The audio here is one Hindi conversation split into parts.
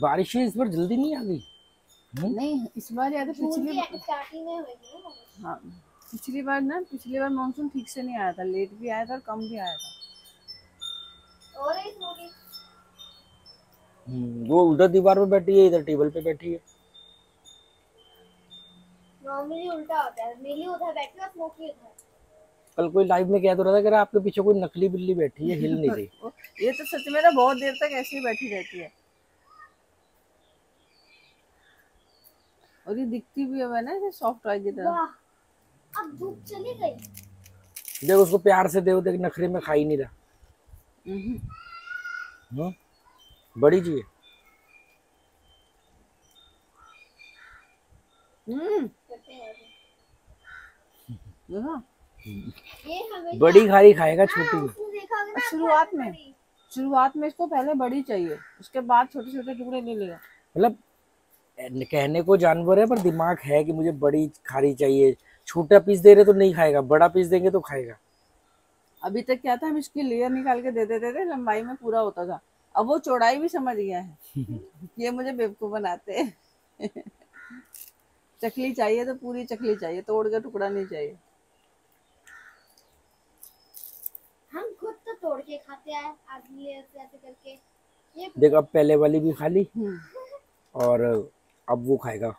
बारिश इस बार जल्दी नहीं आ गई? हम्म? नहीं इस बार या तो पिछली है पिछली बार ना पिछली बार मानसून ठीक से नहीं आया था लेट भी आया था और कम भी आया था। और हम्म, वो उधर दीवार पे बैठी है इधर टेबल पे बैठी है। नॉर्मली उल्टा होता है नीली उधर बैठी है स्मोकी उधर। कल कोई लाइव में क्या तो रहा था कि आपके पीछे कोई नकली बिल्ली बैठी है हिल नहीं रही। ये तो सच में ना बहुत देर तक ऐसे ही बैठी रहती है। और ये दिखती भी है ना ऐसे सॉफ्ट टॉय की तरह। अब धूप चली गई। देख उसको प्यार से दे देख नखरे में खा ही नहीं रहा। हम्म। हम्म? बड़ी चाहिए हम्म। हैं ये बड़ी खाई खाएगा छोटी। हाँ, ना शुरुआत में शुरुआत में इसको पहले बड़ी चाहिए उसके बाद छोटे छोटे टुकड़े ले लेगा। मतलब कहने को जानवर है पर दिमाग है कि मुझे बड़ी खारी चाहिए। छोटा पीस दे रहे तो नहीं खाएगा बड़ा पीस देंगे तो खाएगा। अभी तक क्या था हम इसकी लेयर निकाल के दे देते थे लंबाई में पूरा होता था। अब वो चौड़ाई भी समझ गया है। ये मुझे बेवकूफ़ बनाते हैं। चकली चाहिए तो पूरी चकली चाहिए तोड़ के टुकड़ा नहीं चाहिए। हम खुद तो तोड़ के खाते हैं आदमी ऐसे ऐसे करके देख अब पहले वाली भी खा ली। हम्म। और अब वो खाएगा।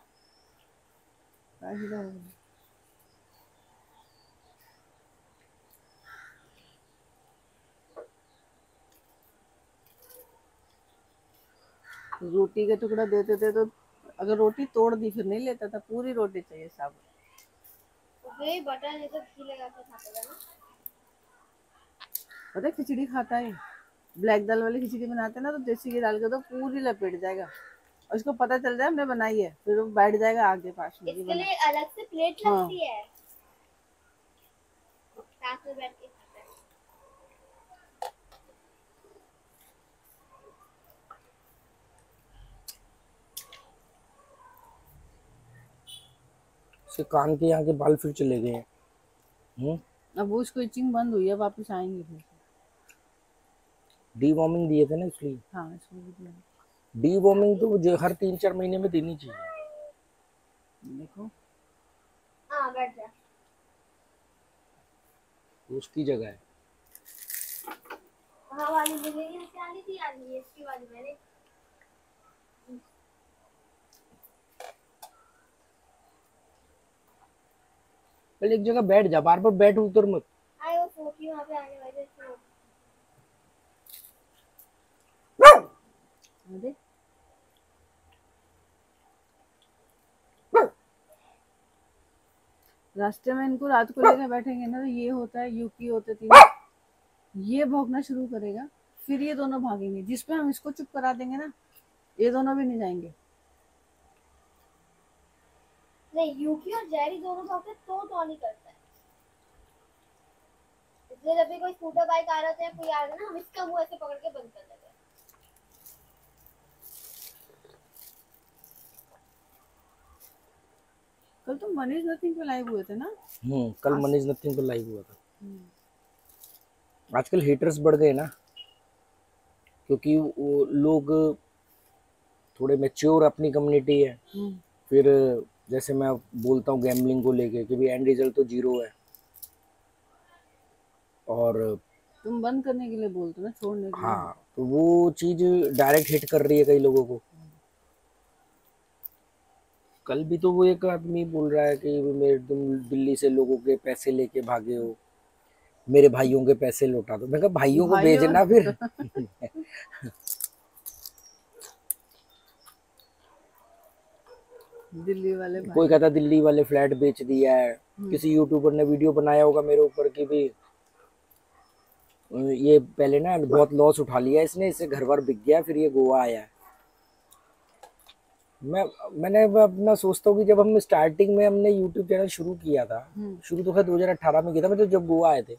रोटी का टुकड़ा देते थे तो अगर रोटी तोड़ दी फिर नहीं लेता था। पूरी रोटी चाहिए तो के ना। पता है खिचड़ी खाता है। ब्लैक दाल वाली खिचड़ी बनाते हैं ना तो देसी घी डाल के तो पूरी लपेट जाएगा। उसको पता चल जाए हमने बनाई है। फिर वो बैठ जाएगा आगे पास में। इसके लिए अलग से प्लेट हाँ। लगती है? साथ में बैठ के है। उसके कान के यहाँ के बाल फिर चले गए हैं। हम्म। अब वो उसको इचिंग बंद हुई है वापस आएँगे फिर। डी वॉर्मिंग दिए थे ना इसलिए। हाँ दिया। डी वॉर्मिंग तो जो हर तीन चार महीने में देनी चाहिए। देखो। हाँ बैठ जा। उसकी जगह है। वहाँ वाली आनी थी इसकी वाली मैंने। पहले एक जगह बैठ जा बार बार बैठ उतर मत। आए वो वहाँ पे आने वाले थे रास्ते में इनको रात को लेकर बैठेंगे ना तो ये होता है यूकी होते तीन। ये भौंकना शुरू करेगा, फिर ये दोनों भागेंगे। जिस पे हम इसको चुप करा देंगे ना, ये दोनों भी नहीं जाएँगे। नहीं यूकी और जेरी दोनों भागते तो तो नहीं करता है। इसलिए जब भी कोई स्कूटर, बाइक आ रहा था कोई आ रहा है ना, हम इसका मुँह ऐसे पकड़ के बंद कर देते कल तो मनीष नथिंग पे लाइव हुए थे ना? हम्म कल मनीष नथिंग को लाइव हुआ था। आजकल हेटर्स बढ़ गए ना क्योंकि वो लोग थोड़े मेच्योर अपनी कम्युनिटी है। हम्म, फिर जैसे मैं बोलता हूँ गैमलिंग को लेके कि भी एंड रिज़ल्ट तो ज़ीरो है। और तुम बंद करने के लिए बोलते हो ना छोड़ने के लिए? हाँ तो वो चीज़ डायरेक्ट हिट कर रही है कई लोगों को। कल भी तो वो एक आदमी बोल रहा है कि मेरे तुम दिल्ली से लोगों के पैसे लेके भागे हो। मेरे भाइयों के पैसे लौटा दो। मैं कहा भाइयों को भेजना फिर? दिल्ली वाले कोई कहता दिल्ली वाले फ्लैट बेच दिया है। किसी यूट्यूबर ने वीडियो बनाया होगा मेरे ऊपर की भी ये पहले ना बहुत लॉस उठा लिया इसने इससे घर बार बिक गया फिर ये गोवा आया है। मैं मैंने अपना सोचता हूँ कि जब हम स्टार्टिंग में हमने यूट्यूब चैनल शुरू किया था हम्म। शुरू तो खैर 2018 में किया था मैं तो जब गोवा आए थे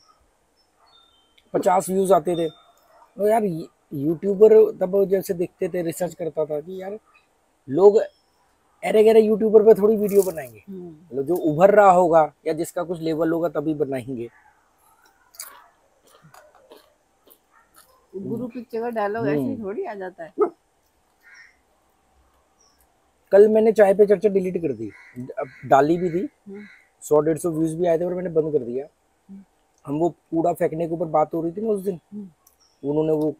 पचास व्यूज़ आते थे तो यार यूट्यूबर तब जैसे देखते थे रिसर्च करता था कि यार लोग अरे गहरे यूट्यूबर पे थोड़ी वीडियो बनाएँगे। हम्म, मतलब जो उभर रहा होगा या जिसका कुछ लेवल होगा तभी बनाएँगे। गुरु पिक्चर का डायलॉग ऐसे थोड़ी आ जाता है। कल मैंने चाय पे चर्चा डिलीट कर दी। अब डाली भी थी। हम्म। सौ डेढ़ सौ व्यूज़ भी आए थे और मैंने बंद कर दिया। हम वो कूड़ा फेंकने के ऊपर बात हो रही थी ना उस दिन। हम्म। उन्होंने वो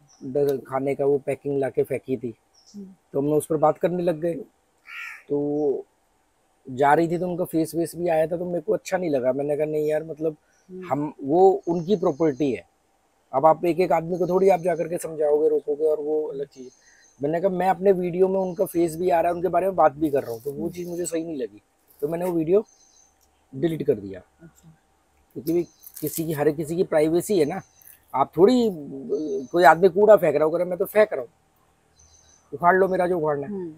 खाने का वो पैकिंग ला के फेंकी थी। हम्म। तो हमने उस पर बात करने लग गए। तो जा रही थी तो उनका फेस वेस भी आया था तो मेरे को अच्छा नहीं लगा। मैंने कहा नहीं यार मतलब हम्म। हम वो उनकी प्रॉपर्टी है। अब आप एक एक आदमी को थोड़ी आप जा करके समझाओगे रोकोगे और वो अलग चीज़ मैंने कहा मैं अपने वीडियो में उनका फेस भी आ रहा है उनके बारे में बात भी कर रहा हूँ। तो वो चीज़ मुझे सही नहीं लगी। तो मैंने वो वीडियो डिलीट कर दिया। अच्छा। क्योंकि भी किसी की हर किसी की प्राइवेसी है ना। आप थोड़ी कोई आदमी कूड़ा फेंक रहा होगा मैं तो फेंक रहा हूँ। उखाड़ लो मेरा जो उखाड़ना है। हम्म,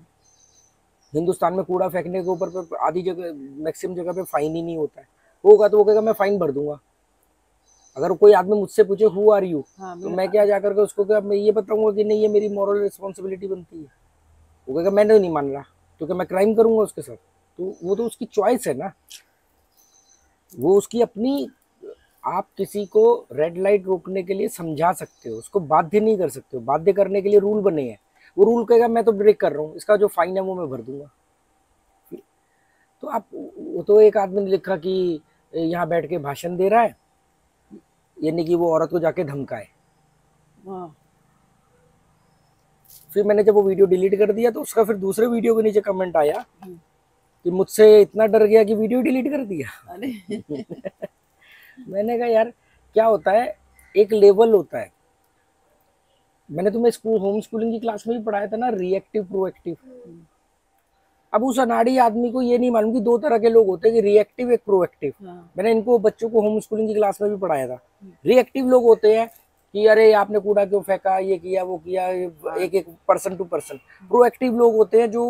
हिंदुस्तान में कूड़ा फेंकने के ऊपर आधी जगह मैक्सिमम जगह पे फाइन ही नहीं होता है। होगा तो वो कहेगा मैं फाइन भर दूँगा। अगर कोई आदमी मुझसे पूछे हु आर यू तो मैं क्या जाकर के उसको क्या मैं ये बताऊँगा कि नहीं ये मेरी मॉरल रिस्पॉन्सिबिलिटी बनती है। वो कहेगा मैंने नहीं मान रहा क्योंकि मैं क्राइम करूँगा उसके साथ। तो वो तो उसकी चॉइस है ना। वो उसकी अपनी आप किसी को रेड लाइट रोकने के लिए समझा सकते हो उसको बाध्य नहीं कर सकते हो। बाध्य करने के लिए रूल बने हैं। वो रूल कहेगा मैं तो ब्रेक कर रहा हूँ इसका जो फाइन है वो मैं भर दूँगा। तो आप वो तो एक आदमी ने लिखा कि यहाँ बैठ के भाषण दे रहा है। यानी कि वो औरत को जाके धमकाए। फिर मैंने जब वो वीडियो डिलीट कर दिया तो उसका फिर दूसरे वीडियो के नीचे कमेंट आया हम्म। कि मुझसे इतना डर गया कि वीडियो डिलीट कर दिया। अरे। मैंने कहा यार क्या होता है? एक लेवल होता है। मैंने तुम्हें स्कूल होम स्कूलिंग की क्लास में भी पढ़ाया था ना रिएक्टिव प्रोएक्टिव अब उस अनाड़ी आदमी को ये नहीं मालूम कि दो तरह के लोग होते हैं कि रिएक्टिव एक प्रोएक्टिव हाँ, मैंने इनको बच्चों को होम स्कूलिंग की क्लास में भी पढ़ाया था। रिएक्टिव लोग होते हैं कि अरे आपने कूड़ा क्यों फेंका ये किया वो किया एक एक पर्सन टू पर्सन प्रोएक्टिव लोग होते हैं जो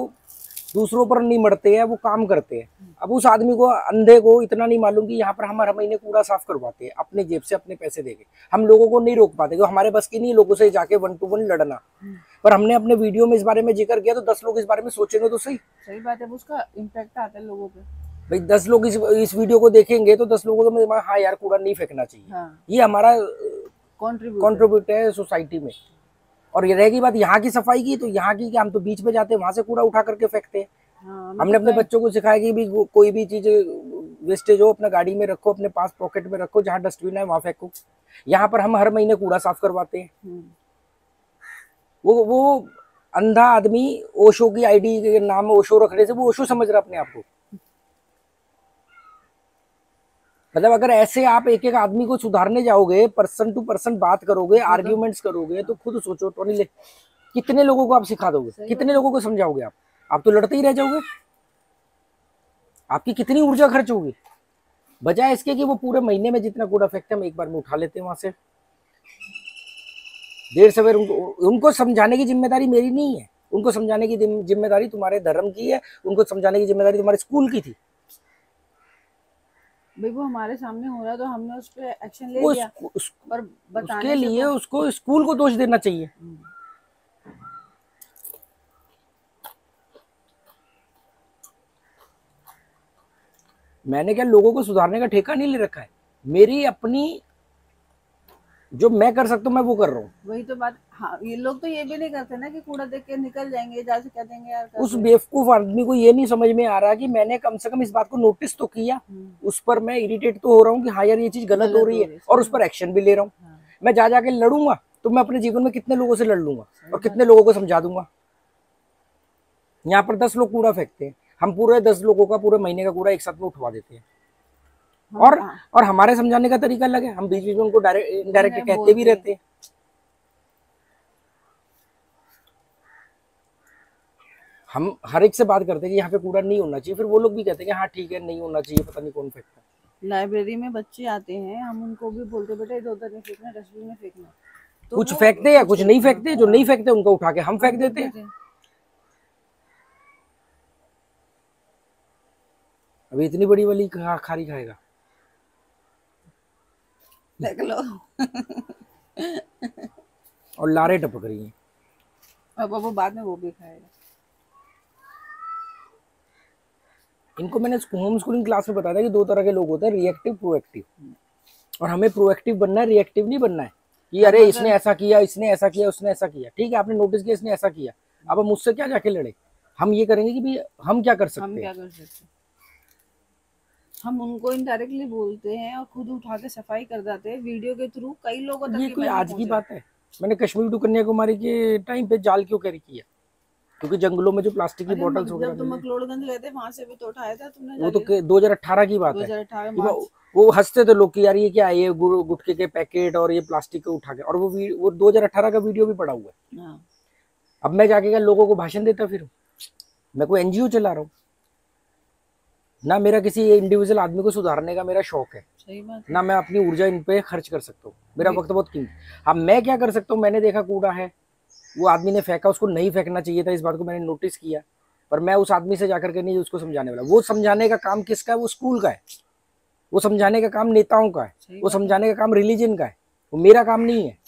दूसरों पर नहीं मरते हैं वो काम करते हैं। अब उस आदमी को अंधे को इतना नहीं मालूम कि यहाँ पर हम हर महीने कूड़ा साफ़ करवाते हैं अपने जेब से अपने पैसे देके हम लोगों को नहीं रोक पाते क्योंकि हमारे बस की नहीं लोगों से जाके वन टू वन लड़ना। पर हमने अपने वीडियो में इस बारे में ज़िक्र किया तो दस लोग इस बारे में सोचेंगे तो सही। सही बात है उसका इम्पैक्ट आता है लोगों पे। भाई दस लोग इस इस वीडियो को देखेंगे तो दस लोगों को हाँ यार कूड़ा नहीं फेंकना चाहिए। हाँ। ये हमारा कॉन्ट्रीब्यूट है। सोसाइटी में। और ये रहेगी बात यहाँ की सफ़ाई की तो यहाँ की हम तो बीच में जाते हैं वहाँ से कूड़ा उठा करके फेंकते हैं। हाँ हमने अपने बच्चों को सिखाया कि भी कोई भी चीज़ वेस्टेज हो अपना गाड़ी में रखो अपने पास पॉकेट में रखो जहाँ डस्टबिन है वहाँ फेंको। यहाँ पर हम हर महीने कूड़ा साफ़ करवाते हैं। हम्म, वो वो अंधा आदमी ओशो की आईडी के नाम ओशो रखने से वो ओशो समझ रहा अपने आप को। मतलब अगर ऐसे आप एक एक आदमी को सुधारने जाओगे पर्सन टू पर्सन बात करोगे आर्ग्यूमेंट्स करोगे तो खुद सोचो टोनी ले कितने लोगों को आप सिखा दोगे? कितने लोगों को समझाओगे आप? आप तो लड़ते ही रह जाओगे। आपकी कितनी ऊर्जा खर्च होगी? बजाय इसके कि वो पूरे महीने में जितना कूड़ा फेंकते हैं हम एक बार में उठा लेते हैं वहाँ से। देर सवेर उनको उनको समझाने की ज़िम्मेदारी मेरी नहीं है। उनको समझाने की ज़िम्मेदारी तुम्हारे धर्म की है। उनको समझाने की ज़िम्मेदारी तुम्हारे स्कूल की थी। भाई वो हमारे सामने हो रहा तो हमने उस पर एक्शन ले लिया। उस, पर बताने उसके लिए तो- उसको स्कूल को दोष देना चाहिए। हम्म, मैंने क्या लोगों को सुधारने का ठेका नहीं ले रखा है? मेरी अपनी जो मैं कर सकता हूँ मैं वो कर रहा हूँ। वही तो बात हाँ ये लोग तो ये भी नहीं करते ना कि कूड़ा देख के निकल जाएँगे जहाँ से कह देंगे यार उस बेवकूफ़ आदमी को ये नहीं समझ में आ रहा कि मैंने कम से कम इस बात को नोटिस तो किया। हम्म, उस पर मैं इरिटेट तो हो रहा हूँ कि हाँ यार ये चीज़ गलत हो रही है और उस पर एक्शन भी ले रहा हूँ। हाँ, मैं जा जाके लड़ूँगा तो मैं अपने जीवन में कितने लोगों से लड़ लूँगा और कितने लोगों को समझा दूँगा? यहाँ पर दस लोग कूड़ा फेंकते हैं। हम पूरे दस लोगों का पूरे महीने का कूड़ा एक साथ में उठवा देते हैं। और हाँ, और हमारे समझाने का तरीका अलग है। हम बीच बीच में उनको डायरेक्ट इनडायरेक्ट कहते भी रहते हैं। हम हर एक से बात करते हैं कि यहाँ पे कूड़ा नहीं होना चाहिए। फिर वो लोग भी कहते हैं कि हाँ ठीक है नहीं होना चाहिए पता नहीं कौन फेंकता है। लाइब्रेरी में बच्चे आते हैं हम उनको भी बोलते बेटा इधर उधर नहीं फेंकना डस्टबिन में फेंकना। तो कुछ फेंकते हैं कुछ नहीं फेंकते जो नहीं फेंकते उनको उठा के हम फेंक देते हैं। अभी इतनी बड़ी वाली खा, खारी खाएगा। देख लो। और लारे टपक रही हैं। अब वो बाद में वो भी खाएगा। इनको मैंने होम स्कूलिंग क्लास में बताया था कि दो तरह के लोग होते हैं रिएक्टिव प्रोएक्टिव और हमें प्रोएक्टिव बनना है रिएक्टिव नहीं बनना है। कि अरे इसने ऐसा किया इसने ऐसा किया उसने ऐसा किया। ठीक है आपने नोटिस किया इसने ऐसा किया। अब हम मुझसे क्या जाके लड़े? हम ये करेंगे कि भाई हम क्या हैं? कर सकते हैं? हम उनको इनडायरेक्टली बोलते हैं और खुद उठा के सफ़ाई कर जाते हैं वीडियो के थ्रू कई लोगों तक ये कोई आज की बात है। मैंने कश्मीर टू कन्याकुमारी के टाइम पे जाल क्यों कैरी किया? क्योंकि जंगलों में जो प्लास्टिक की बॉटल्स जब वगैरह तुम मकलोडगंज गए थे वहाँ से भी तो उठाया था तुमने वो तो दो हज़ार अठारह की बात है। वो हँसते थे लोग कि यार ये क्या है? ये गुटके के पैकेट और ये प्लास्टिक को उठा के और वो वी- वो 2018 का वीडियो भी पड़ा हुआ है। हाँ। अब मैं जाके लोगों को भाषण देता फिर? मैं कोई एनजीओ चला रहा हूँ? ना मेरा किसी इंडिविजुअल आदमी को सुधारने का मेरा शौक है। सही बात ना मैं अपनी ऊर्जा इन पे खर्च कर सकता हूँ। मेरा वक्त बहुत कीमती अब मैं क्या कर सकता हूँ? मैंने देखा कूड़ा है। वो आदमी ने फेंका उसको नहीं फेंकना चाहिए था। इस बात को मैंने नोटिस किया। पर मैं उस आदमी से जाकर के नहीं उसको समझाने वाला। वो समझाने का काम किसका है? वो स्कूल का है। वो समझाने का काम नेताओं का है। वो समझाने का काम रिलीजन का है। वो मेरा काम नहीं है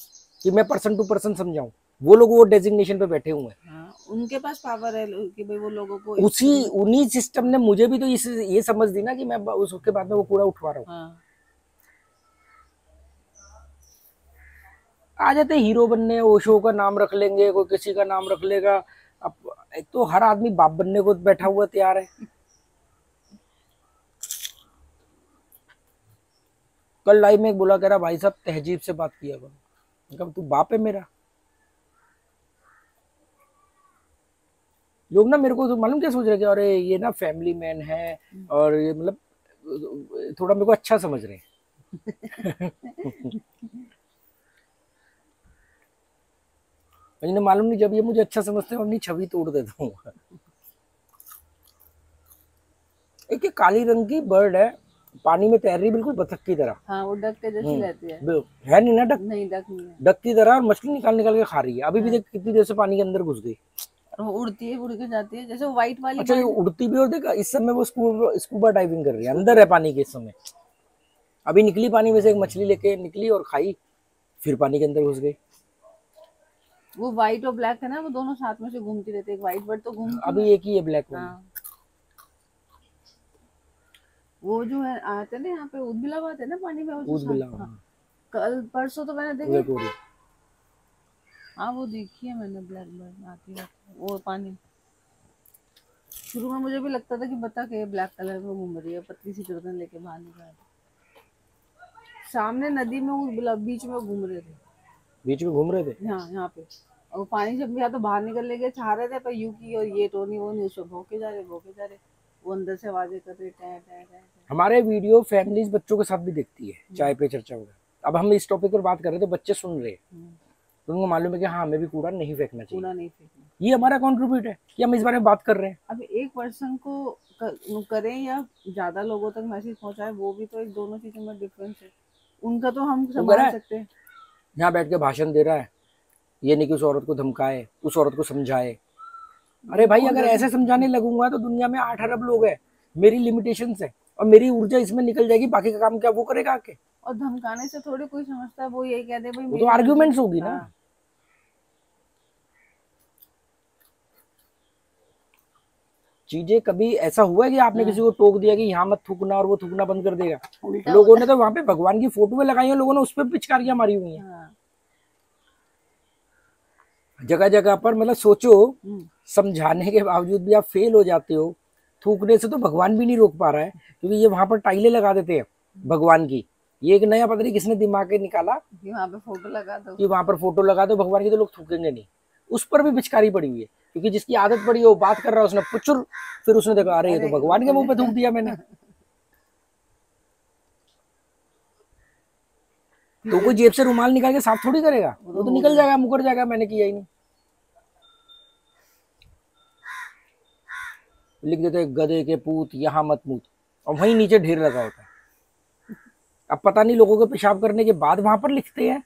कि मैं पर्सन टू पर्सन समझाऊं। वो लोग वो डेजिग्नेशन पे बैठे हुए हैं। हाँ। उनके पास पावर है कि भाई वो लोगों को उसी उन्हीं सिस्टम ने मुझे भी तो इस ये समझ दी ना कि मैं उसके बाद में वो कूड़ा उठवा रहा हूँ। हाँ। आ जाते हीरो बनने ओशो का नाम रख लेंगे कोई किसी का नाम रख लेगा। अब एक तो हर आदमी बाप बनने को बैठा हुआ तैयार है। कल लाइव में एक बोला कह रहा भाई साहब तहजीब से बात किया करो। तू बाप है मेरा? लोग ना मेरे को तो मालूम क्या सोच रहे कि अरे ये ना फैमिली मैन है और ये मतलब थोड़ा मेरे को अच्छा समझ रहे हैं। इन्हें मालूम नहीं जब ये मुझे अच्छा समझते हैं नहीं छवि तोड़ देता हूँ। एक ये काली रंग की बर्ड है पानी में तैर रही बिल्कुल बतख की तरह। हाँ वो डक के जैसी रहती है। है नहीं ना डक? नहीं डक नहीं डक की तरह और मछली निकाल निकाल के खा रही है। अभी भी देख कितनी देर से पानी के अंदर घुस गई। और उड़ती है उड़ के जाती है जैसे व्हाइट वाली अच्छा ये उड़ती भी और देखा इस समय वो स्कूबा स्कूबा डाइविंग कर रही है अंदर है पानी के इस समय। अभी निकली पानी में से एक मछली लेके निकली और खाई फिर पानी के अंदर घुस गई। वो व्हाइट और ब्लैक है ना वो दोनों साथ में से घूमती रहती है एक व्हाइट बर्ड तो घूमती अभी एक ही है ब्लैक हाँ। वो जो है आते ना यहाँ पे उदबिला आते हैं ना पानी में बिल्ला हाँ, कल परसों तो मैंने देखी। हाँ वो देखी है मैंने ब्लैक बर्ड आती है। वो पानी। शुरू में मुझे भी लगता था कि बता के ब्लैक कलर में घूम रही है पतली सी गर्दन लेके बाहर निकल आई। सामने नदी में वो बीच में घूम रहे थे। बीच में घूम रहे थे? यहाँ यहाँ पे। और पानी जब या तो बाहर निकल लेके चाह रहे थे पर यू की और ये टोनी वो नहीं उसमें भोके जा रहे भोके जा रहे। वो अंदर से आवाज़ें कर रहे टै टै टै हमारे वीडियो फैमिलीज़ बच्चों के साथ भी देखती है चाय पे चर्चा वगैरह अब हम इस टॉपिक पर बात कर रहे थे बच्चे सुन रहे हैं। हम्म, तो उनको मालूम है कि हाँ हमें भी कूड़ा नहीं फेंकना चाहिए। कूड़ा नहीं फेंकना। ये हमारा कॉन्ट्रीब्यूट है कि हम इस बारे में बात कर रहे हैं। अब एक पर्सन को करें या ज़्यादा लोगों तक मैसेज पहुँचाए वो भी तो एक दोनों चीज़ों में डिफरेंस है। उनका तो हम है? सकते हैं। यहाँ बैठ के भाषण दे रहा है। ये नहीं कि उस औरत को धमकाए उस औरत को समझाए। अरे भाई अगर ऐसे समझाने लगूँगा तो दुनिया में आठ अरब लोग हैं। मेरी लिमिटेशन है और मेरी ऊर्जा इसमें निकल जाएगी बाकी का काम क्या वो करेगा आके? और धमकाने से थोड़ी कोई समझता है वो यही कह दे भाई तो आर्ग्यूमेंट्स होगी ना। चीज़ें कभी ऐसा हुआ है कि आपने किसी को टोक दिया कि यहाँ मत थूकना और वो थूकना बंद कर देगा? लोगों ने तो वहाँ पे भगवान की फ़ोटो लगाई है लोगों ने उस पर पिचकारियाँ मारी हुई हैं। हाँ, जगह जगह पर मतलब सोचो हम्म, समझाने के बावजूद भी आप फेल हो जाते हो। थूकने से तो भगवान भी नहीं रोक पा रहा है क्योंकि ये वहाँ पर टाइलें लगा देते हैं भगवान की। ये एक नया पता नहीं किसने दिमाग के निकाला कि वहाँ पे फ़ोटो लगा दो। कि वहाँ पर फ़ोटो लगा दो भगवान की तो लोग थूकेंगे नहीं। उस पर भी पिचकारी पड़ी हुई है क्योंकि जिसकी आदत पड़ी है वो बात कर रहा है उसने पुचुर फिर उसने देखा अरे ये तो भगवान के मुँह पे थूक दिया मैंने। तो कोई जेब से रुमाल निकाल के साफ़ थोड़ी करेगा वो तो निकल जाएगा मुकर जाएगा मैंने किया ही नहीं। लिख देते गधे के पूत यहाँ मत मूत। और वहीं नीचे ढेर लगा होता है। अब पता नहीं लोगों के पेशाब करने के बाद वहाँ पर लिखते हैं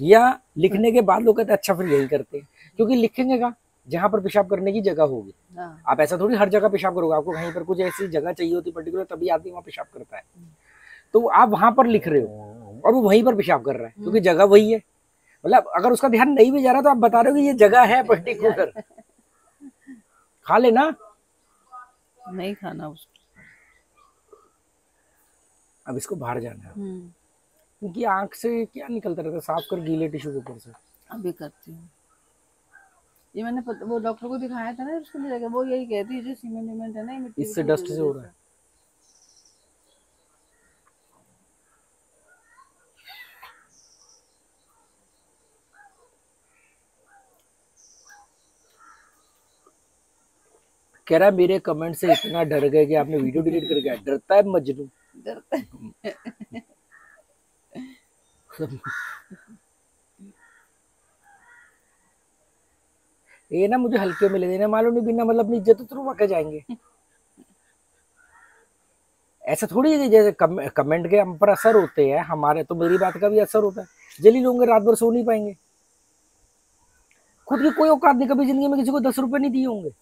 या लिखने के बाद लोग कहते अच्छा फिर यही करते हैं। क्योंकि लिखेंगे का जहाँ पर पेशाब करने की जगह होगी। हाँ, आप ऐसा थोड़ी हर जगह पेशाब करोगे। आपको कहीं पर कुछ ऐसी जगह चाहिए होती पर्टिकुलर तभी आदमी वहाँ पेशाब करता है। तो आप वहाँ पर लिख रहे हो और वो वहीं पर पेशाब कर रहा है क्योंकि जगह वही है। मतलब अगर उसका ध्यान नहीं भी जा रहा तो आप बता रहे हो कि ये जगह है पर्टिकुलर खा लेना। नहीं खाना उसको अब इसको बाहर जाना है। हम्म, क्योंकि आँख से क्या निकलता रहता है? साफ़ कर गीले टिश्यू के ऊपर से। अभी करती हूँ। ये मैंने पत, वो डॉक्टर को दिखाया था ना उसको ले वो यही कहती है जो सीमेंट विमेंट है ना मिट्टी इससे डस्ट से हो रहा है। कह रहा मेरे कमेंट से इतना डर गए कि आपने वीडियो डिलीट कर दिया डरता है मजनू। डरता है। ये ना मुझे हल्के में ले मालूम नहीं बिना मतलब अपनी इज़्ज़त उतरवा के जाएँगे। ऐसा थोड़ी है जैसे कम, कमेंट के हम पर असर होते हैं हमारे तो मेरी बात का भी असर होता है। जलील होंगे रात भर सो नहीं पाएँगे। खुद की कोई औकात नहीं कभी ज़िंदगी में किसी को दस रुपए नहीं दिए होंगे।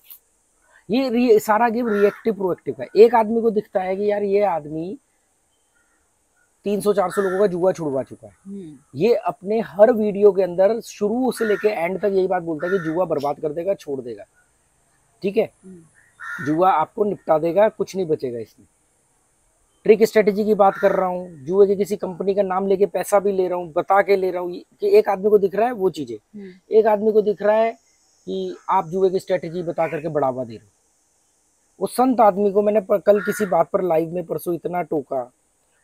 ये सारा गेम रिएक्टिव प्रोएक्टिव है। एक आदमी को दिखता है कि यार ये आदमी 300-400 लोगों का जुआ छुड़वा चुका है। हम्म, ये अपने हर वीडियो के अंदर शुरू से लेके एंड तक यही बात बोलता है कि जुआ बर्बाद कर देगा छोड़ देगा। ठीक है? हम्म, जुआ आपको निपटा देगा कुछ नहीं बचेगा इसमें। ट्रिक स्ट्रेटेजी की बात कर रहा हूँ जुए की किसी कंपनी का नाम लेके पैसा भी ले रहा हूँ बता के ले रहा हूँ कि एक आदमी को दिख रहा है वो चीज़ें। हम्म, एक आदमी को दिख रहा है कि आप जुए की स्ट्रेटेजी बता करके बढ़ावा दे रहे हो। उस संत आदमी को मैंने कल किसी बात पर लाइव में परसों इतना टोका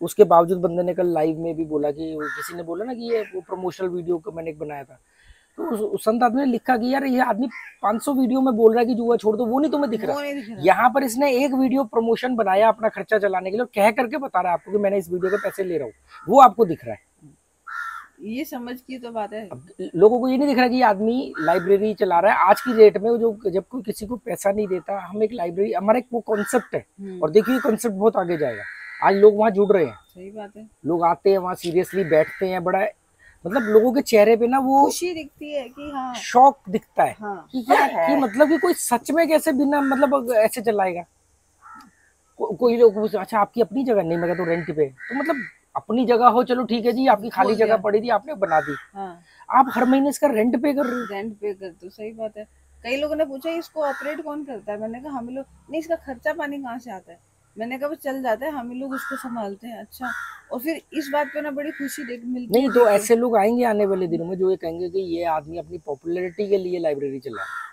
उसके बावजूद बंदे ने कल लाइव में भी बोला कि किसी ने बोला ना कि ये वो प्रमोशनल वीडियो का मैंने एक बनाया था। तो उस, उस संत आदमी ने लिखा कि यार ये आदमी 500 वीडियो में बोल रहा है कि जुआ छोड़ दो वो नहीं तुम्हें दिख रहा। यहाँ पर इसने एक वीडियो प्रमोशन बनाया अपना खर्चा चलाने के लिए कह करके बता रहा है आपको कि मैंने इस वीडियो के पैसे ले रहा हूँ। वो आपको दिख रहा है। ये समझ की तो बात है। लोगों को ये नहीं दिख रहा कि आदमी लाइब्रेरी चला रहा है। आज की डेट में जो जब कोई किसी को पैसा नहीं देता हम एक लाइब्रेरी हमारा एक वो कॉन्सेप्ट है। हम्म, और देखिए कॉन्सेप्ट बहुत आगे जाएगा। आज लोग वहाँ जुड़ रहे हैं। सही बात है। लोग आते हैं वहाँ सीरियसली बैठते हैं बड़ा मतलब लोगों के चेहरे पे ना वो खुशी दिखती है कि हाँ। शौक दिखता है। हाँ। कि क्या कि मतलब कि कोई सच में कैसे बिना मतलब ऐसे चलाएगा? को, कोई लोग अच्छा आपकी अपनी जगह नहीं मैं तो रेंट पे। तो मतलब अपनी जगह हो चलो ठीक है जी आपकी खाली जगह पड़ी थी आपने बना दी। हाँ। आप हर महीने इसका रेंट पे कर रहे हो। रेंट पे कर दो सही बात है। कई लोगों ने पूछा इसको ऑपरेट कौन करता है? मैंने कहा हम लोग नहीं इसका खर्चा पानी कहाँ से आता है? मैंने कहा वो चल जाता है हम ही लोग उसको संभालते हैं। अच्छा और फिर इस बात पे ना बड़ी खुशी देख मिलती नहीं तो ऐसे लोग आएँगे आने वाले दिनों में जो ये कहेंगे कि ये आदमी अपनी पॉपुलैरिटी के लिए लाइब्रेरी चला रहा है।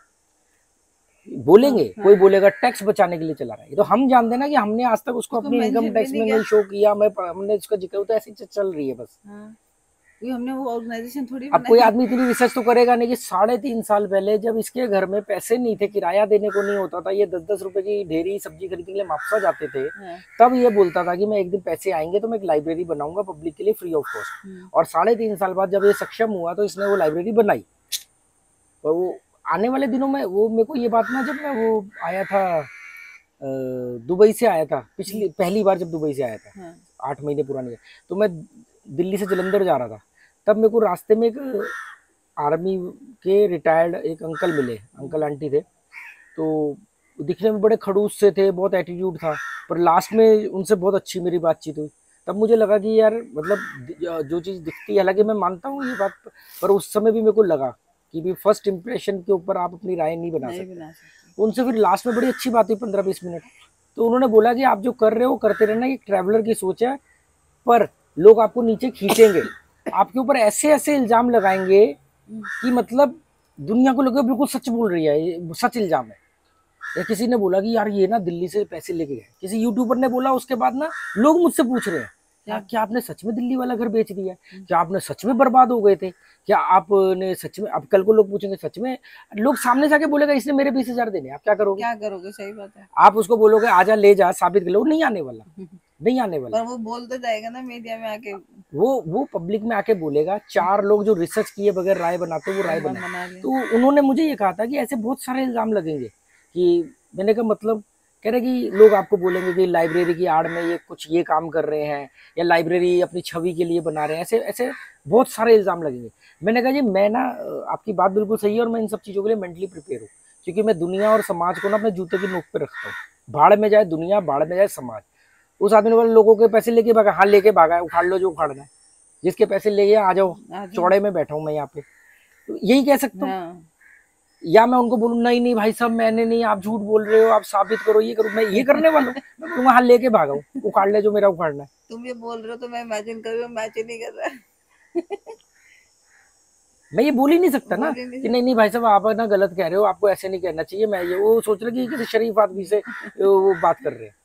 बोलेंगे हाँ, कोई बोलेगा टैक्स बचाने के लिए चला रहा है। तो हम जानते हैं ना कि हमने आज तक उसको उसको अपनी इनकम टैक्स में। नहीं शो किया मैं हमने उसका ज़िक्र तो ऐसी चल रही है बस। हमने वो ऑर्गेनाइजेशन थोड़ी अब कोई आदमी इतनी रिसर्च तो करेगा नहीं कि साढ़े तीन साल पहले जब इसके घर में पैसे नहीं थे किराया देने को नहीं होता था ये दस दस रुपए की ढेरी सब्ज़ी खरीदने के लिए मापसा जाते थे हाँ, तब ये बोलता था कि मैं एक दिन पैसे आएँगे तो मैं एक लाइब्रेरी बनाऊँगा पब्लिक के लिए फ्री ऑफ़ कॉस्ट हम्म, और साढ़े तीन साल बाद जब ये सक्षम हुआ तो इसने वो लाइब्रेरी बनाई। और वो आने वाले दिनों में वो मेरे को ये बात ना जब मैं वो आया था दुबई से आया था पिछली पहली बार जब दुबई से आया था हाँ, आठ महीने पुरानी तो मैं दिल्ली से जलंधर जा रहा था। तब मेरे को रास्ते में एक आर्मी के रिटायर्ड एक अंकल मिले अंकल आंटी थे। तो दिखने में बड़े खड़ूस से थे बहुत एटीट्यूड था पर लास्ट में उनसे बहुत अच्छी मेरी बातचीत हुई। तब मुझे लगा कि यार मतलब जो चीज़ दिखती है हालाँकि मैं मानता हूँ ये बात पर उस समय भी मेरे को लगा कि भी फ़र्स्ट इम्प्रेशन के ऊपर आप अपनी राय नहीं बना नहीं सकते। बना उनसे फिर लास्ट में बड़ी अच्छी बात हुई पंद्रह बीस मिनट। तो उन्होंने बोला कि आप जो कर रहे हो करते रहना ये ट्रैवलर की सोच है पर लोग आपको नीचे खींचेंगे। आपके ऊपर ऐसे ऐसे इल्ज़ाम लगाएँगे कि मतलब दुनिया को लगे बिल्कुल सच बोल रही है सच इल्ज़ाम है। या किसी ने बोला कि यार ये ना दिल्ली से पैसे लेके गए। किसी यूट्यूबर ने बोला उसके बाद ना लोग मुझसे पूछ रहे हैं क्या क्या आपने सच में दिल्ली वाला घर बेच दिया है? क्या आपने सच में बर्बाद हो गए थे? क्या आपने सच में अब कल को लोग पूछेंगे सच में? लोग सामने से आके बोलेगा इसने मेरे बीस हज़ार देने आप क्या करोगे? क्या करोगे? सही बात है। आप उसको बोलोगे आजा ले जा साबित कर लो। नहीं आने वाला। नहीं आने वाला। पर वो बोल तो जाएगा ना मीडिया में आके। वो वो पब्लिक में आके बोलेगा चार लोग जो रिसर्च किए बगैर राय बनाते वो राय बना। तो उन्होंने मुझे ये कहा था कि ऐसे बहुत सारे इल्ज़ाम लगेंगे कि मैंने कहा मतलब कह रहे कि लोग आपको बोलेंगे कि लाइब्रेरी की आड़ में ये कुछ ये काम कर रहे हैं या लाइब्रेरी अपनी छवि के लिए बना रहे हैं ऐसे ऐसे बहुत सारे इल्ज़ाम लगेंगे। मैंने कहा जी मैं ना आपकी बात बिल्कुल सही है और मैं इन सब चीज़ों के लिए मेंटली प्रिपेयर हूँ क्योंकि मैं दुनिया और समाज को ना अपने जूते की नोक पर रखता हूँ। भाड़ में जाए दुनिया भाड़ में जाए समाज। उस आदमी ने बोला लोगों के पैसे लेके भागा हाँ लेके भागा है उखाड़ लो जो उखाड़ना है। जिसके पैसे ले गए आ जाओ चौड़े में बैठा हूँ मैं यहाँ पे। तो यही कह सकता हूँ। हाँ। या मैं उनको बोलूँ नहीं नहीं भाई साहब मैंने नहीं आप झूठ बोल रहे हो आप साबित करो ये करो मैं ये करने वाला हूँ। मैं बोलूँगा हाँ लेके भागा उखाड़ ले जो मेरा उखाड़ना है। तुम ये बोल रहे हो तो मैं इमेजिन कर रही हूँ मैच ही नहीं कर रहा मैं ये बोल ही नहीं सकता ना नहीं कि नहीं नहीं भाई साहब आप ना गलत कह रहे हो आपको ऐसे नहीं कहना चाहिए। मैं ये वो सोच रहा कि किसी शरीफ आदमी से वो बात कर रहे हैं।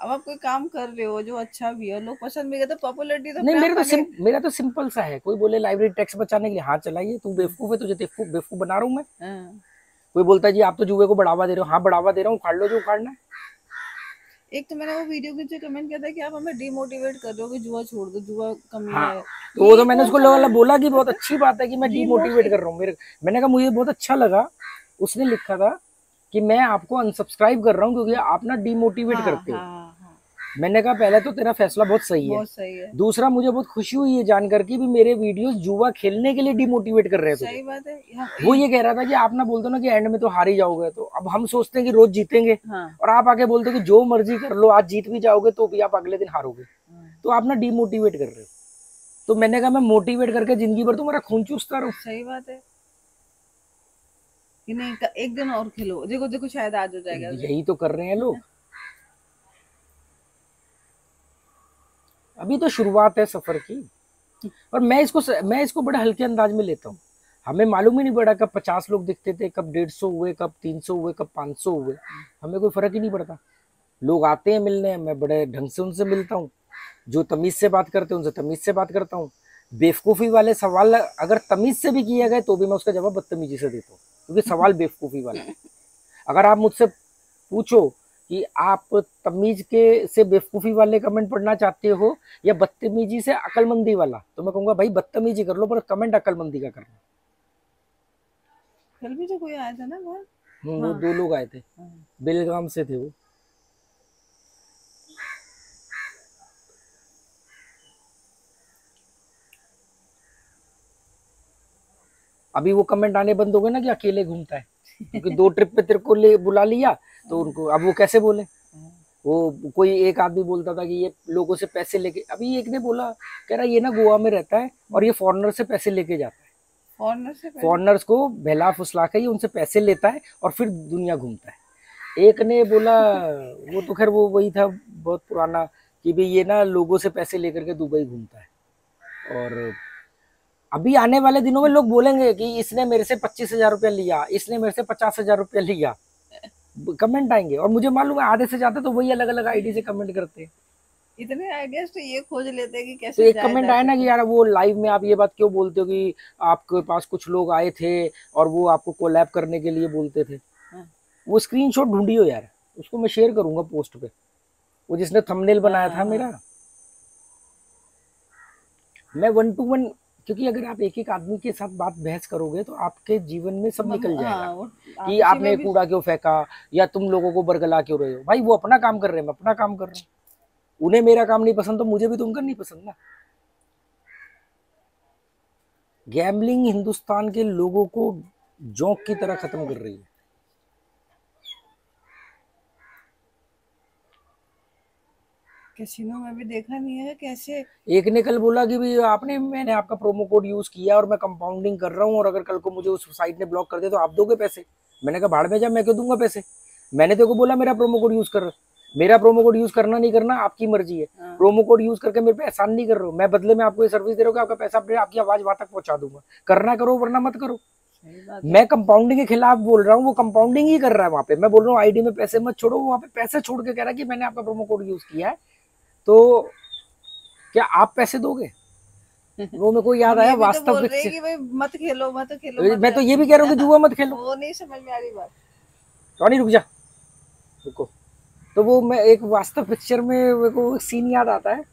अब आप कोई काम कर रहे हो जो अच्छा भी है लोग पसंद भी करते पॉपुलरिटी तो नहीं मेरा तो सिम, मेरा तो सिंपल सा है कोई बोले लाइब्रेरी टैक्स बचाने के लिए हाथ चलाइए तू बेवकूफ़ है तुझे बेवकूफ़ बेवकूफ़ बना रहा हूँ मैं। हाँ। कोई बोलता है जी आप तो जुए को बढ़ावा दे रहे हो हाँ बढ़ावा दे रहा हूँ उखाड़ लो जो उखाड़ना है। एक तो मैंने वो वीडियो के नीचे कमेंट किया था कि आप हमें डिमोटिवेट कर रहे हो कि जुआ छोड़ दो जुआ कमी हाँ, है तो वो तो मैंने उसको सा- बोला कि बहुत अच्छी बात है कि मैं डिमोटिवेट कर रहा हूँ मेरे मैंने कहा मुझे बहुत अच्छा लगा। उसने लिखा था कि मैं आपको अनसब्सक्राइब कर रहा हूँ क्योंकि आप ना डिमोटिवेट हाँ, करते हो हाँ, हाँ, मैंने कहा पहले तो तेरा फैसला बहुत सही है। बहुत सही है। दूसरा मुझे बहुत खुशी हुई है जानकर कि भी मेरे वीडियोस जुआ खेलने के लिए डिमोटिवेट कर रहे थे। सही बात है वो ये कह रहा था कि आप ना बोलते ना कि एंड में तो हार ही जाओगे तो अब हम सोचते हैं कि रोज जीतेंगे। हाँ। और आप आके बोलते कि जो मर्ज़ी कर लो आज जीत भी जाओगे तो भी आप अगले दिन हारोगे। हाँ, तो आप ना डिमोटिवेट कर रहे हो। तो मैंने कहा मैं मोटिवेट करके ज़िंदगी भर तुम्हारा खून चूसता रहूँ। सही बात है। नहीं एक दिन और खेलो। देखो देखो शायद आज हो जाएगा। यही तो कर रहे हैं लोग। अभी तो शुरुआत है सफ़र की। और मैं इसको मैं इसको बड़े हल्के अंदाज में लेता हूँ। हमें मालूम ही नहीं पड़ा कब पचास लोग दिखते थे, कब डेढ़ सौ हुए, कब तीन सौ हुए, कब पाँच सौ हुए। हमें कोई फ़र्क ही नहीं पड़ता। लोग आते हैं मिलने, मैं बड़े ढंग से उनसे मिलता हूँ। जो तमीज से बात करते हैं, उनसे तमीज से बात करता हूँ। बेवकूफ़ी वाले सवाल अगर तमीज से भी किया गए तो भी मैं उसका जवाब बदतमीजी से देता हूँ। क्योंकि सवाल बेवकूफ़ी वाला है। अगर आप मुझसे पूछो कि आप तमीज के से बेवकूफ़ी वाले कमेंट पढ़ना चाहते हो या बदतमीजी से अकलमंदी वाला? तो मैं कहूँगा भाई बदतमीजी कर लो पर कमेंट अकलमंदी का करना। कल भी तो कोई आया था ना हम्म, वो हाँ। दो लोग आए थे। हाँ। बेलगाम से थे वो। अभी वो कमेंट आने बंद हो गए ना कि अकेले घूमता है। क्योंकि दो ट्रिप पे तेरे को ले बुला लिया तो उनको अब वो कैसे बोले? वो कोई एक आदमी बोलता था कि ये लोगों से पैसे लेके अभी एक ने बोला कह रहा ये ना गोवा में रहता है और ये फॉरनर से पैसे लेके जाता है। फॉरनर से पहले को बहला फुसला के उनसे पैसे लेता है और फिर दुनिया घूमता है। एक ने बोला वो तो खैर वो वही था बहुत पुराना कि भाई ये ना लोगों से पैसे लेकर के दुबई घूमता है। और अभी आने वाले दिनों में लोग बोलेंगे कि इसने मेरे से पच्चीस हज़ार रुपया लिया इसने मेरे से पचास हज़ार रुपया लिया। कमेंट आएँगे और मुझे मालूम है आधे से ज़्यादा तो वही अलग अलग आईडी से कमेंट करते हैं। इतने आइडियाज़ तो ये खोज लेते हैं कि कैसे तो एक कमेंट आया ना कि यार वो लाइव में आप ये बात क्यों बोलते हो कि आपके पास कुछ लोग आए थे और वो आपको कोलैब करने के लिए बोलते थे? हाँ। वो स्क्रीनशॉट ढूंढियो यार उसको मैं शेयर करूँगा पोस्ट पे। वो जिसने थंबनेल बनाया था हाँ। मेरा। मैं वन टू वन क्योंकि अगर आप एक एक आदमी के साथ बात बहस करोगे तो आपके जीवन में सब निकल हाँ, जाएगा। आ, कि आपने कूड़ा क्यों फेंका या तुम लोगों को बरगला क्यों रहे हो? भाई वो अपना काम कर रहे हैं मैं अपना काम कर रहे हूँ। उन्हें मेरा काम नहीं पसंद तो मुझे भी तुमका नहीं पसंद ना। गैमलिंग हिंदुस्तान के लोगों को जोंक की तरह खत्म कर रही है। कैसीनो में भी देखा नहीं है कैसे? एक ने कल बोला कि भाई आपने मैंने आपका प्रोमो कोड यूज़ किया और मैं कंपाउंडिंग कर रहा हूँ और अगर कल को मुझे उस साइट ने ब्लॉक कर दे तो आप दोगे पैसे? मैंने कहा भाड़ में जा मैं क्यों दूँगा पैसे? मैंने तेरे को बोला मेरा प्रोमो कोड यूज़ कर मेरा प्रोमो कोड यूज़ करना नहीं करना आपकी मर्ज़ी है। हाँ। प्रोमो कोड यूज़ करके मेरे पे एहसान नहीं कर रहे हो। मैं बदले में आपको ये सर्विस दे रहा हूँ आपका पैसा आपकी आवाज़ वहाँ तक पहुँचा दूँगा। करना करो वरना मत करो। मैं कंपाउंडिंग के खिलाफ बोल रहा हूँ वो कंपाउंडिंग ही कर रहा है वहाँ पे। मैं बोल रहा हूँ आईडी में पैसे मत छोड़ो वहाँ पे पैसे छोड़ के कह रहा है कि मैंने आपका प्रोमो कोड यूज़ किया है। तो क्या आप पैसे दोगे? वो मेरे को याद आया तो वास्तव कि भाई मत खेलो मत खेलो मैं तो ये भी कह रहा हूँ कि जुआ मत खेलो। वो नहीं समझ में आ रही बात। टॉनी रुक जा। रुको। तो वो मैं एक वास्तव पिक्चर में मेरे को सीन याद आता है।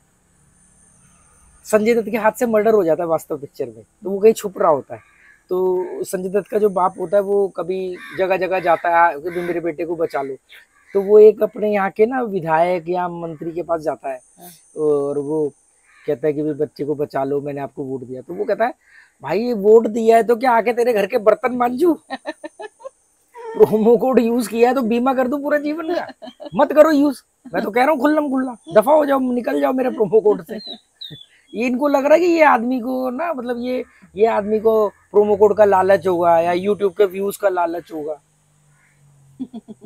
संजय दत्त के हाथ से मर्डर हो जाता है वास्तव पिक्चर में। तो वो कहीं छुप रहा होता है। तो संजय दत्त का जो बाप होता है वो कभी जगह जगह जाता है कि मेरे बेटे को बचा लो। तो वो एक अपने यहाँ के ना विधायक या मंत्री के पास जाता है। हाँ। और वो कहता है कि भाई बच्चे को बचा लो मैंने आपको वोट दिया। तो वो कहता है भाई ये वोट दिया है तो क्या आके तेरे घर के बर्तन मांजू प्रोमो कोड यूज़ किया है तो बीमा कर दो पूरा जीवन का? मत करो यूज़ मैं तो कह रहा हूँ खुल्लम खुल्ला। दफ़ा हो जाओ निकल जाओ मेरे प्रोमो कोड से। ये इनको लग रहा है कि ये आदमी को ना मतलब ये ये आदमी को प्रोमो कोड का लालच होगा या यूट्यूब के व्यूज़ का लालच होगा।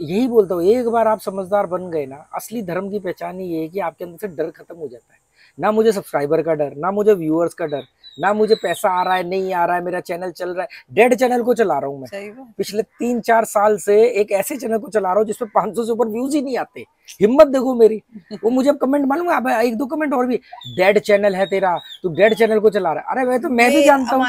यही बोलता हूँ एक बार आप समझदार बन गए ना असली धर्म की पहचान ही ये है कि आपके अंदर से डर खत्म हो जाता है। ना मुझे सब्सक्राइबर का डर ना मुझे व्यूअर्स का डर ना मुझे पैसा आ रहा है नहीं आ रहा है मेरा चैनल चल रहा है डेड चैनल को चला रहा हूँ मैं। पिछले तीन चार साल से एक ऐसे चैनल को चला रहा हूँ जिसपे 500 से ऊपर व्यूज़ ही नहीं आते। हिम्मत देखो मेरी वो मुझे अब कमेंट मालूम है एक दो कमेंट और भी डेड चैनल है तेरा तू डेड चैनल को चला रहा है। अरे भाई तो मैं भी जानता हूँ।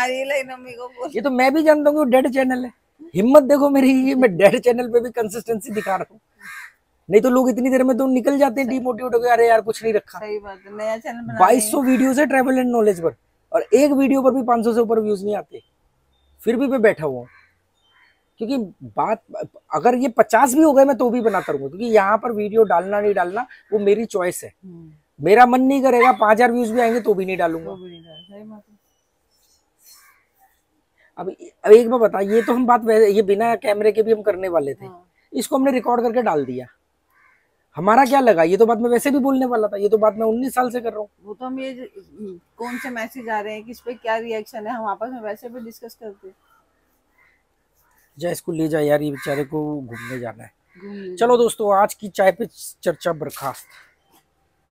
ये तो मैं भी जानता हूँ डेड चैनल है। हिम्मत देखो मेरी ये मैं डेड चैनल पे भी कंसिस्टेंसी दिखा रहा हूँ। नहीं तो लोग इतनी देर में तो निकल जाते हैं डिमोटिवेट हो गए अरे यार कुछ नहीं रखा। सही बात है नया चैनल बाईस सौ वीडियो है ट्रेवल एंड नॉलेज पर और एक वीडियो पर भी 500 से ऊपर व्यूज़ नहीं आते। फिर भी मैं बैठा हुआ हूँ। क्योंकि बात अगर ये 50 भी हो गए मैं तो भी बनाता रहूँगा। क्योंकि यहाँ पर वीडियो डालना नहीं डालना वो मेरी चॉइस है। हम्म, मेरा मन नहीं करेगा पाँच हज़ार व्यूज़ भी आएँगे तो भी नहीं डालूँगा वो भी नहीं डाला, सही बात है अब अब एक बार बता ये तो हम बात ये बिना कैमरे के भी हम करने वाले थे। हाँ, इसको हमने रिकॉर्ड करके डाल दिया। हमारा क्या लगा? ये तो बात मैं वैसे भी बोलने वाला था ये तो बात मैं उन्नीस साल से कर रहा हूँ। वो तो हम ये कौन से मैसेज आ रहे हैं किस पे क्या रिएक्शन है हम आपस में वैसे भी डिस्कस करते हैं। जा इसको ले जा यार ये बेचारे को घूमने जाना है। चलो दोस्तों आज की चाय पे चर्चा बर्खास्त।